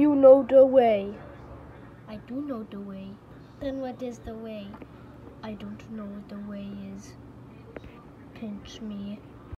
You know the way? I do know the way. Then what is the way? I don't know what the way is. Pinch me.